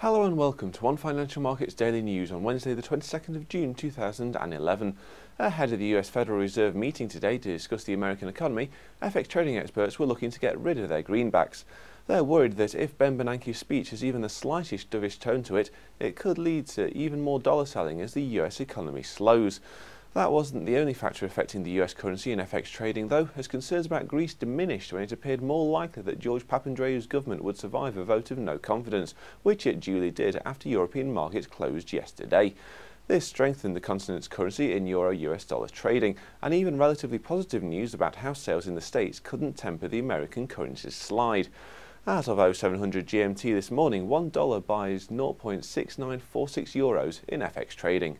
Hello and welcome to One Financial Markets Daily News on Wednesday, the 22nd of June 2011. Ahead of the US Federal Reserve meeting today to discuss the American economy, FX trading experts were looking to get rid of their greenbacks. They're worried that if Ben Bernanke's speech has even the slightest dovish tone to it, it could lead to even more dollar selling as the US economy slows. That wasn't the only factor affecting the US currency and FX trading, though, as concerns about Greece diminished when it appeared more likely that George Papandreou's government would survive a vote of no confidence, which it duly did after European markets closed yesterday. This strengthened the continent's currency in euro US dollar trading, and even relatively positive news about house sales in the States couldn't temper the American currency's slide. As of 0700 GMT this morning, $1 buys 0.6946 euros in FX trading.